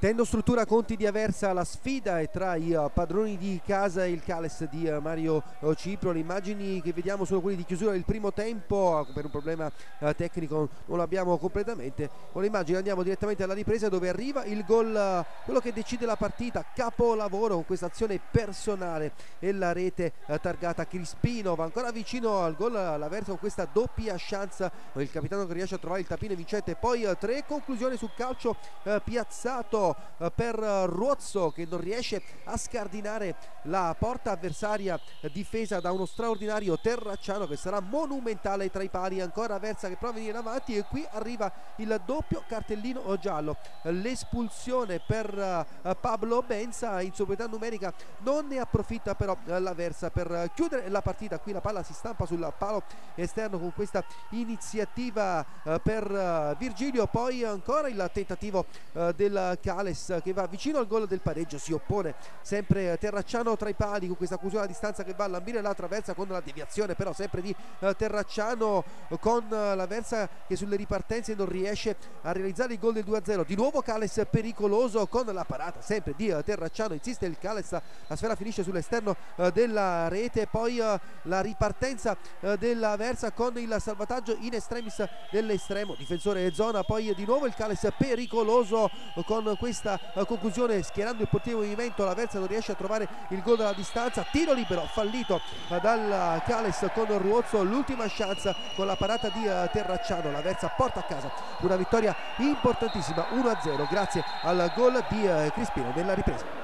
Tendo struttura Conti di Aversa, la sfida è tra i uh, padroni di casa e il Cales di uh, Mario uh, Cipro. Le immagini che vediamo sono quelle di chiusura del primo tempo, per un problema tecnico non l'abbiamo completamente. Con le immagini andiamo direttamente alla ripresa dove arriva il gol, quello che decide la partita, capolavoro con questa azione personale e la rete targata Crispino, va ancora vicino al gol l'Aversa con questa doppia chance, il capitano che riesce a trovare il tapino vincente, poi tre conclusioni sul calcio piazzato eh, per Ruozzo che non riesce a scardinare la porta avversaria difesa da uno straordinario Terracciano che sarà monumentale tra i pali ancora Versa che prova a venire avanti e qui arriva il doppio cartellino giallo. L'espulsione per eh, Pablo Benza in superiorità numerica non ne approfitta però la Versa per chiudere la partita qui la palla si stampa sul palo esterno con questa iniziativa eh, per Virgilio. Poi ancora il tentativo del calcio Gonzales che va vicino al gol del pareggio si oppone sempre Terracciano tra i pali con questa chiusura a distanza che va a lambire la traversa con la deviazione però sempre di uh, Terracciano con uh, la versa che sulle ripartenze non riesce a realizzare il gol del 2-0 di nuovo Cales pericoloso con la parata sempre di Terracciano insiste il Cales la sfera finisce sull'esterno della rete poi la ripartenza della versa con il salvataggio in estremis dell'estremo difensore zona poi di nuovo il Cales pericoloso con questo questa uh, conclusione schierando il portiere movimento la Versa non riesce a trovare il gol dalla distanza tiro libero fallito uh, dal Cales con Ruozzo l'ultima chance con la parata di uh, Terracciano la Versa porta a casa una vittoria importantissima 1-0 grazie al gol di Crispino nella ripresa